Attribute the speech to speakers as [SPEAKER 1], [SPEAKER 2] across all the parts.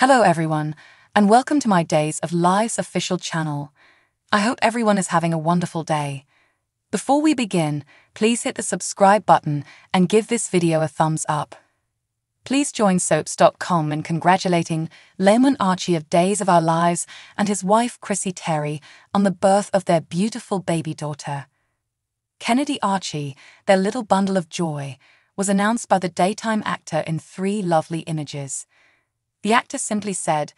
[SPEAKER 1] Hello, everyone, and welcome to my Days of Lives official channel. I hope everyone is having a wonderful day. Before we begin, please hit the subscribe button and give this video a thumbs up. Please join Soaps.com in congratulating Lamon Archey of Days of Our Lives and his wife Chrissy Terry on the birth of their beautiful baby daughter. Kennedy Archey, their little bundle of joy, was announced by the daytime actor in three lovely images. The actor simply said,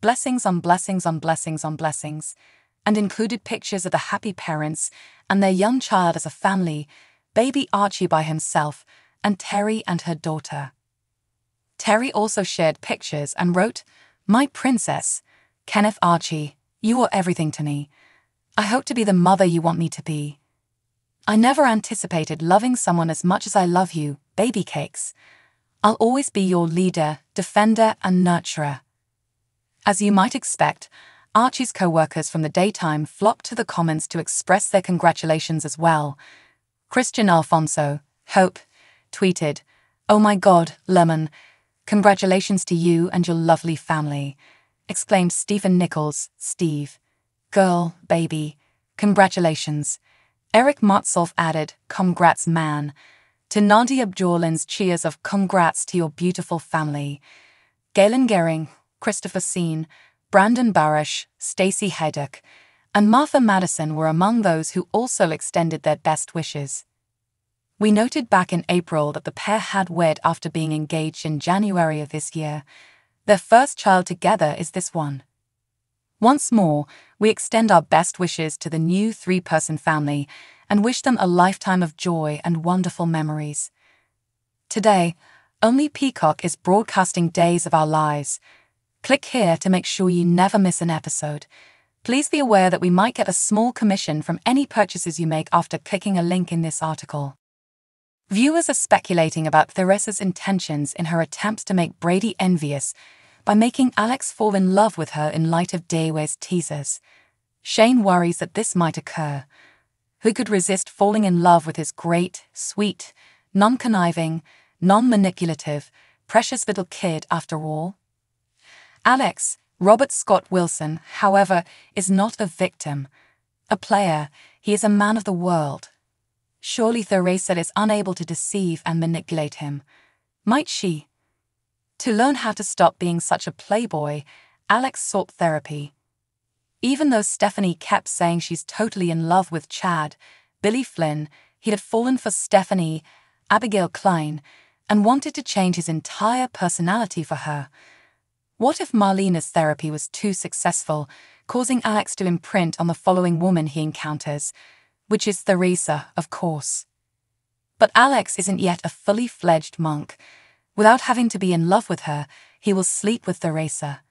[SPEAKER 1] blessings on blessings on blessings on blessings, and included pictures of the happy parents and their young child as a family, baby Archey by himself, and Terry and her daughter. Terry also shared pictures and wrote, My princess, Kennedy Archey, you are everything to me. I hope to be the mother you want me to be. I never anticipated loving someone as much as I love you, baby cakes. I'll always be your leader, defender, and nurturer. As you might expect, Archey's co workers from the daytime flocked to the comments to express their congratulations as well. Kristian Alfonso, Hope, tweeted, Oh my god, Lamon, congratulations to you and your lovely family, exclaimed Stephen Nichols, Steve. Girl, baby, congratulations. Eric Martsolf added, Congrats, man. To Nadia Bjorlin's cheers of Congrats to your beautiful family. Galen Gering, Christopher Sean, Brandon Barash, Stacy Haiduk, and Martha Madison were among those who also extended their best wishes. We noted back in April that the pair had wed after being engaged in January of this year. Their first child together is this one. Once more, we extend our best wishes to the new three person family and wish them a lifetime of joy and wonderful memories. Today, only Peacock is broadcasting Days of Our Lives. Click here to make sure you never miss an episode. Please be aware that we might get a small commission from any purchases you make after clicking a link in this article. Viewers are speculating about Theresa's intentions in her attempts to make Brady envious by making Alex fall in love with her in light of Dewe's teasers. Shane worries that this might occur. Who could resist falling in love with his great, sweet, non conniving, non manipulative, precious little kid after all? Alex, Robert Scott Wilson, however, is not a victim. A player, he is a man of the world. Surely Theresa is unable to deceive and manipulate him. Might she? To learn how to stop being such a playboy, Alex sought therapy. Even though Stephanie kept saying she's totally in love with Chad, Billy Flynn, he'd fallen for Stephanie, Abigail Klein, and wanted to change his entire personality for her. What if Marlena's therapy was too successful, causing Alex to imprint on the following woman he encounters, which is Theresa, of course. But Alex isn't yet a fully fledged monk. Without having to be in love with her, he will sleep with Theresa.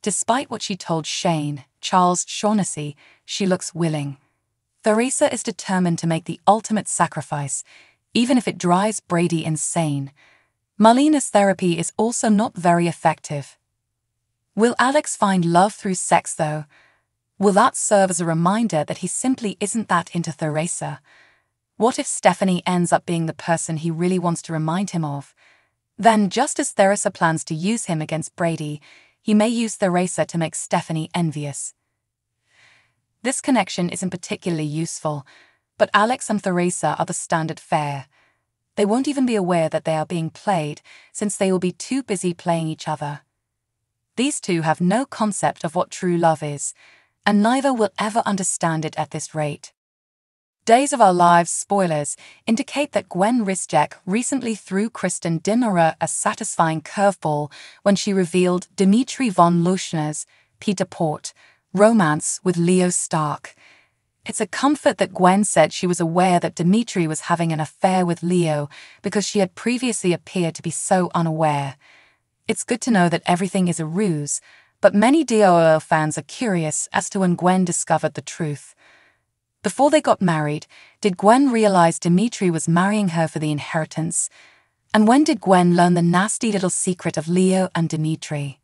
[SPEAKER 1] Despite what she told Shane, Charles Shaughnessy, she looks willing. Theresa is determined to make the ultimate sacrifice, even if it drives Brady insane. Marlena's therapy is also not very effective. Will Alex find love through sex, though? Will that serve as a reminder that he simply isn't that into Theresa? What if Stephanie ends up being the person he really wants to remind him of? Then, just as Theresa plans to use him against Brady, he may use Theresa to make Stephanie envious. This connection isn't particularly useful, but Alex and Theresa are the standard fare. They won't even be aware that they are being played, since they will be too busy playing each other. These two have no concept of what true love is, and neither will ever understand it at this rate. Days of Our Lives spoilers indicate that Gwen Rizczech recently threw Kristen DiMera a satisfying curveball when she revealed Dimitri von Leuschner's Peter Port romance with Leo Stark. It's a comfort that Gwen said she was aware that Dimitri was having an affair with Leo because she had previously appeared to be so unaware. It's good to know that everything is a ruse, but many DOL fans are curious as to when Gwen discovered the truth. Before they got married, did Gwen realize Dimitri was marrying her for the inheritance? And when did Gwen learn the nasty little secret of Leo and Dimitri?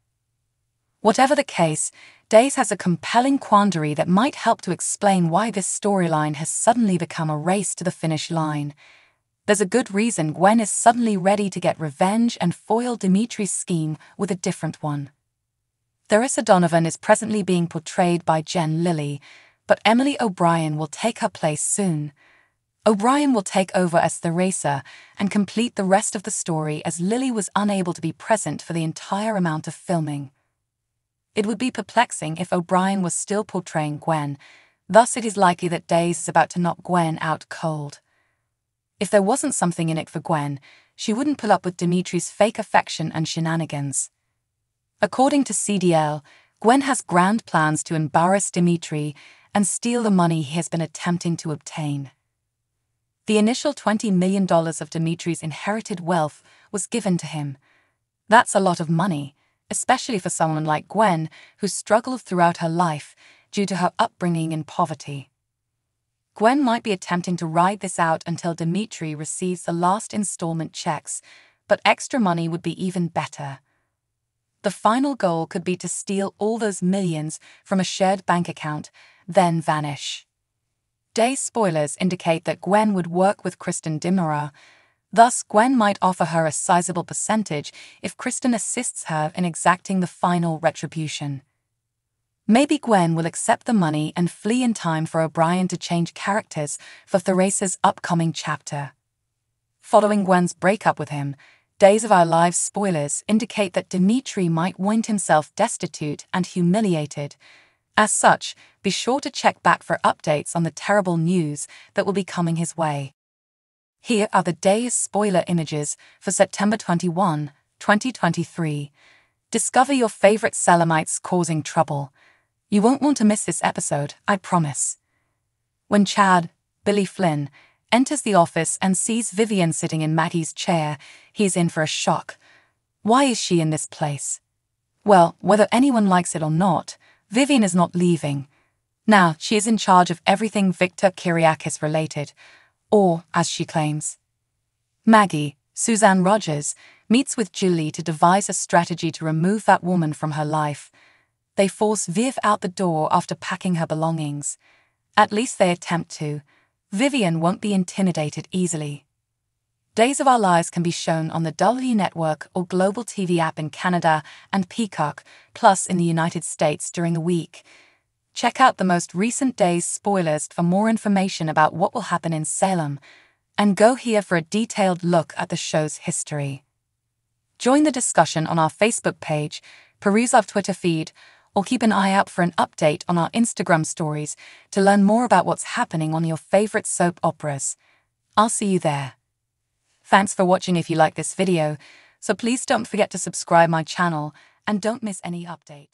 [SPEAKER 1] Whatever the case, Days has a compelling quandary that might help to explain why this storyline has suddenly become a race to the finish line. There's a good reason Gwen is suddenly ready to get revenge and foil Dimitri's scheme with a different one. Theresa Donovan is presently being portrayed by Jen Lilly, but Emily O'Brien will take her place soon. O'Brien will take over as the racer and complete the rest of the story as Lilly was unable to be present for the entire amount of filming. It would be perplexing if O'Brien was still portraying Gwen, thus, it is likely that Days is about to knock Gwen out cold. If there wasn't something in it for Gwen, she wouldn't pull up with Dimitri's fake affection and shenanigans. According to CDL, Gwen has grand plans to embarrass Dimitri and steal the money he has been attempting to obtain. The initial $20 million of Dimitri's inherited wealth was given to him. That's a lot of money, especially for someone like Gwen, who struggled throughout her life due to her upbringing in poverty. Gwen might be attempting to ride this out until Dimitri receives the last installment checks, but extra money would be even better. The final goal could be to steal all those millions from a shared bank account, then vanish. Day spoilers indicate that Gwen would work with Kristen DiMera. Thus, Gwen might offer her a sizable percentage if Kristen assists her in exacting the final retribution. Maybe Gwen will accept the money and flee in time for O'Brien to change characters for Theresa's upcoming chapter. Following Gwen's breakup with him, Days of Our Lives spoilers indicate that Dimitri might wind himself destitute and humiliated, as such, be sure to check back for updates on the terrible news that will be coming his way. Here are the day's spoiler images for September 21, 2023. Discover your favorite Salemites causing trouble. You won't want to miss this episode, I promise. When Chad, Billy Flynn, enters the office and sees Vivian sitting in Maggie's chair, he is in for a shock. Why is she in this place? Well, whether anyone likes it or not, Vivian is not leaving. Now, she is in charge of everything Victor Kiriakis related, or, as she claims. Maggie, Suzanne Rogers, meets with Julie to devise a strategy to remove that woman from her life. They force Viv out the door after packing her belongings. At least they attempt to. Vivian won't be intimidated easily. Days of Our Lives can be shown on the W Network or Global TV app in Canada and Peacock, plus in the United States during the week. Check out the most recent day's spoilers for more information about what will happen in Salem, and go here for a detailed look at the show's history. Join the discussion on our Facebook page, peruse our Twitter feed, or keep an eye out for an update on our Instagram stories to learn more about what's happening on your favorite soap operas. I'll see you there. Thanks for watching if you like this video, so please don't forget to subscribe my channel and don't miss any update.